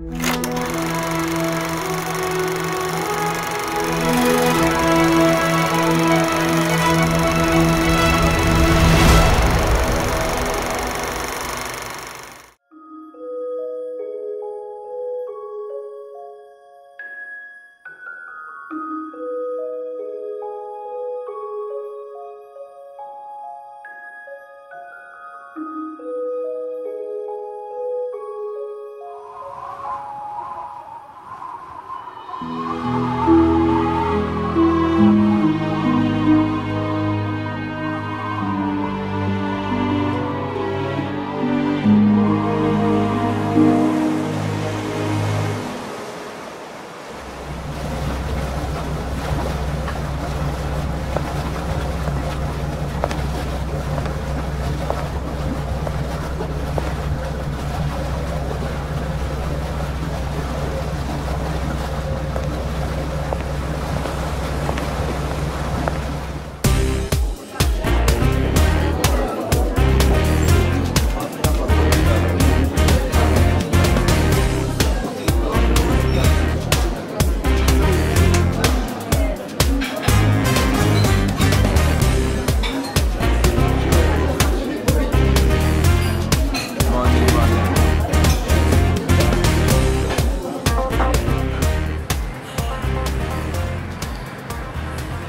you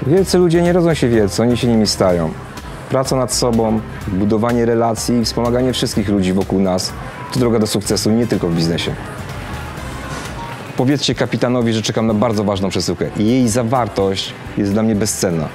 Wielcy ludzie nie rodzą się wielcy, oni się nimi stają. Praca nad sobą, budowanie relacji i wspomaganie wszystkich ludzi wokół nas to droga do sukcesu nie tylko w biznesie. Powiedzcie kapitanowi, że czekam na bardzo ważną przesyłkę i jej zawartość jest dla mnie bezcenna.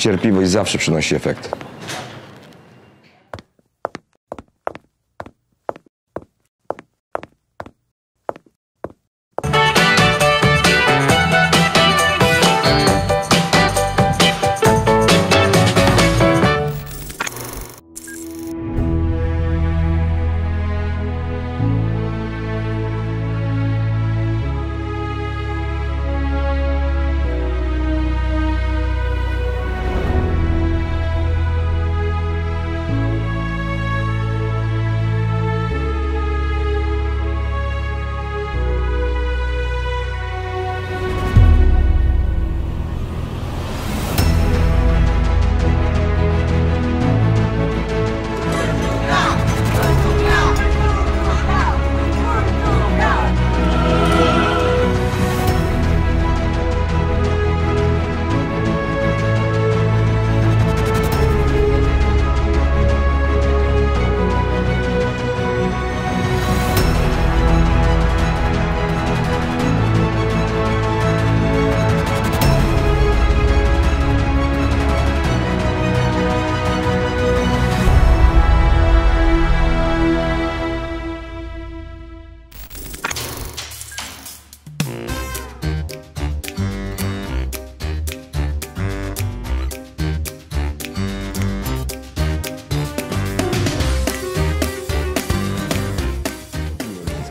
Cierpliwość zawsze przynosi efekt.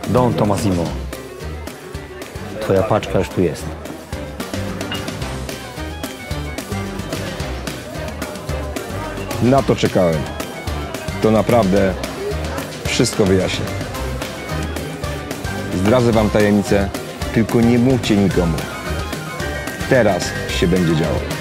Don Tomasimo. Twoja paczka już tu jest. Na to czekałem. To naprawdę wszystko wyjaśnia. Zdradzę wam tajemnicę, tylko nie mówcie nikomu. Teraz się będzie działo.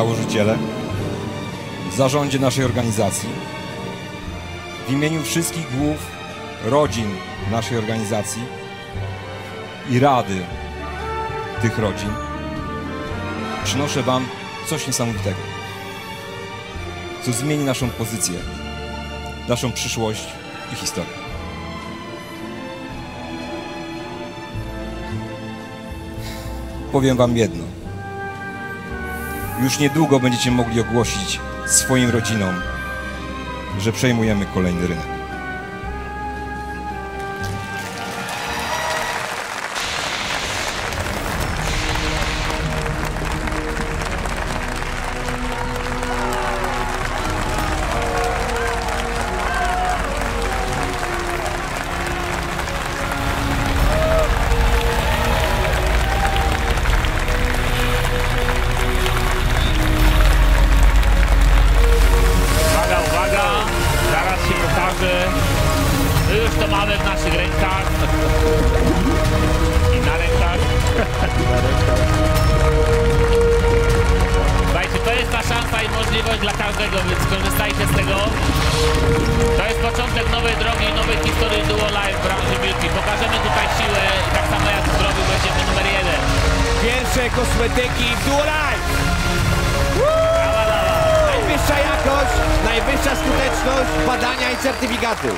Założyciele, w zarządzie naszej organizacji, w imieniu wszystkich głów rodzin naszej organizacji i rady tych rodzin, przynoszę Wam coś niesamowitego, co zmieni naszą pozycję, naszą przyszłość i historię. Powiem Wam jedno. Już niedługo będziecie mogli ogłosić swoim rodzinom, że przejmujemy kolejny rynek. Kosmetyki brawa. Najwyższa jakość, najwyższa skuteczność, badania i certyfikaty.